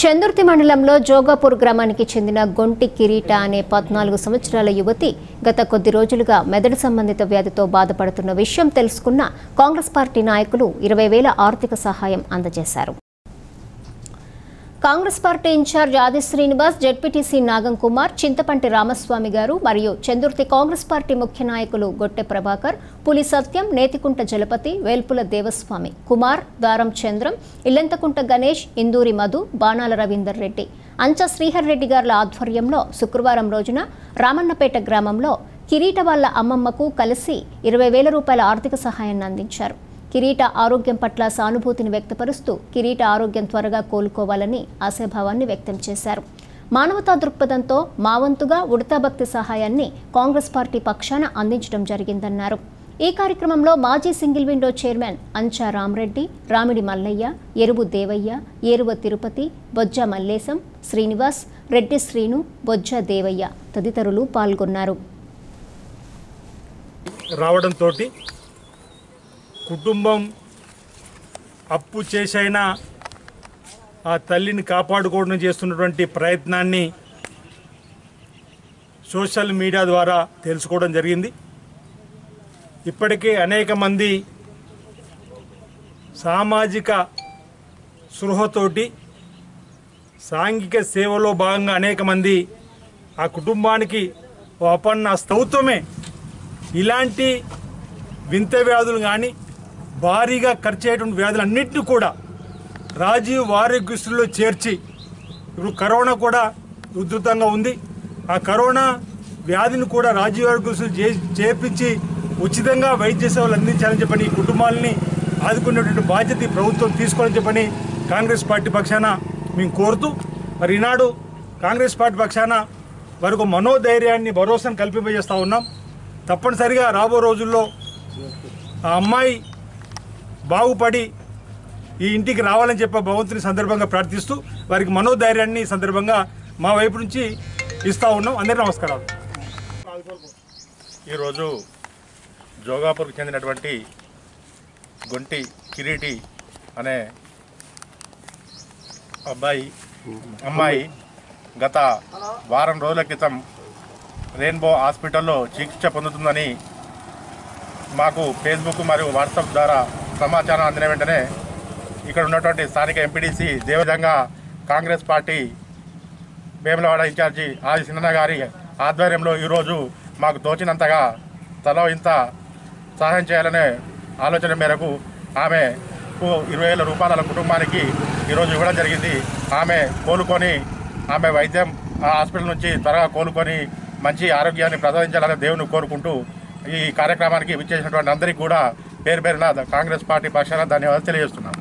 చందుర్తి మండలంలో జోగాపూర్ గ్రామానికి చెందిన గొంటి కిరీట అనే పద్నాలుగు సంవత్సరాల యువతి గత కొద్ది రోజులుగా మెదడు సంబంధిత వ్యాధితో బాధపడుతున్న విషయం తెలుసుకున్న కాంగ్రెస్ పార్టీ నాయకులు ఇరవై వేల ఆర్థిక సహాయం అందజేశారు. Congress party incharge Aadi Srinivas ZPTC Nagam Kumar Chinthapanti Ramaswamy గారు మరియు చందుర్తి కాంగ్రెస్ పార్టీ ముఖ్య నాయకులు గొట్టె ప్రభాకర్ పులి సత్యం నేతికుంట జలపతి వేల్పుల దేవస్వామి కుమార్ దారం చంద్రం ఇల్లంతకుంట గణేష్ ఇందూరి మధు బాణాల రవీందర్ రెడ్డి. అంచ శ్రీహర్ రెడ్డి గారుల ఆధ్వర్యంలో శుక్రవారం రోజున రామన్నపేట గ్రామంలో కిరీట వాళ్ళ అమ్మమ్మకు కలిసి ఇరవై వేల రూపాయల ఆర్థిక సహాయాన్ని అందించారు. కిరీట ఆరోగ్యం పట్ల సానుభూతిని వ్యక్తపరుస్తూ కిరీట ఆరోగ్యం త్వరగా కోలుకోవాలని ఆశాభావాన్ని వ్యక్తం చేశారు. మానవతా దృక్పథంతో మావంతుగా ఉడతా భక్తి సహాయాన్ని కాంగ్రెస్ పార్టీ పక్షాన అందించడం జరిగిందన్నారు. ఈ కార్యక్రమంలో మాజీ single window chairman Ancha Ramareddy Ramidi Mallaiah Eruvu Devaiah Eruva Tirupati బొజ్జ మల్లేశం శ్రీనివాస్ రెడ్డి శ్రీను బొజ్జ దేవయ్య తదితరులు పాల్గొన్నారు. రావడంతో కుటుంబం అప్పు చేసైనా ఆ తల్లిని కాపాడుకోవడం చేస్తున్నటువంటి ప్రయత్నాన్ని సోషల్ మీడియా ద్వారా తెలుసుకోవడం జరిగింది. ఇప్పటికే అనేక మంది సామాజిక సృహతోటి సాంఘిక సేవలో భాగంగా అనేక మంది ఆ కుటుంబానికి ఓ అపన్న స్తౌత్వమే ఇలాంటి వింత వ్యాధులు కానీ భారీగా ఖర్చు అయ్యేటువంటి వ్యాధులన్నింటినీ కూడా రాజీవ్ ఆరోగ్యశ్రీలో చేర్చి ఇప్పుడు కరోనా కూడా ఉధృతంగా ఉంది. ఆ కరోనా వ్యాధిని కూడా రాజీవ్ ఆరోగ్యశ్రీ చే చేర్పించి ఉచితంగా వైద్య సేవలు అందించాలని చెప్పని ఈ కుటుంబాలని ఆదుకునేటువంటి బాధ్యత ఈ ప్రభుత్వం తీసుకోవాలని చెప్పని కాంగ్రెస్ పార్టీ పక్షాన మేము కోరుతూ మరి ఈనాడు కాంగ్రెస్ పార్టీ పక్షాన వారికి మనోధైర్యాన్ని భరోసాను కల్పింపజేస్తూ ఉన్నాం. తప్పనిసరిగా రాబో రోజుల్లో ఆ అమ్మాయి బాగుపడి ఈ ఇంటికి రావాలని చెప్పి భగవంతుని సందర్భంగా ప్రార్థిస్తూ వారికి మనోధైర్యాన్ని సందర్భంగా మా వైపు నుంచి ఇస్తూ ఉన్నాం. అందరికీ నమస్కారాలు. ఈరోజు జోగాపూర్కి చెందినటువంటి గొంటి కిరీటి అనే అబ్బాయి అమ్మాయి గత వారం రోజుల క్రితం రెయిన్బో హాస్పిటల్లో చికిత్స పొందుతుందని మాకు ఫేస్బుక్ మరియు వాట్సాప్ ద్వారా సమాచారం అందిన వెంటనే ఇక్కడ ఉన్నటువంటి స్థానిక MPDC దేవజంగా Congress party Vemulawada incharge Aadi సిన్న గారి ఆధ్వర్యంలో ఈరోజు మాకు తోచినంతగా తలో ఇంత సహాయం చేయాలనే ఆలోచన మేరకు ఆమెకు ఇరవై వేల రూపాయల కుటుంబానికి ఈరోజు ఇవ్వడం జరిగింది. ఆమె కోలుకొని ఆమె వైద్యం ఆ హాస్పిటల్ నుంచి త్వరగా కోలుకొని మంచి ఆరోగ్యాన్ని ప్రసాదించాలని దేవుని కోరుకుంటూ ఈ కార్యక్రమానికి విచ్చేసినటువంటి అందరికీ కూడా పేరు పేరున కాంగ్రెస్ పార్టీ పక్షాన ధన్యవాదాలు తెలియజేస్తున్నాం.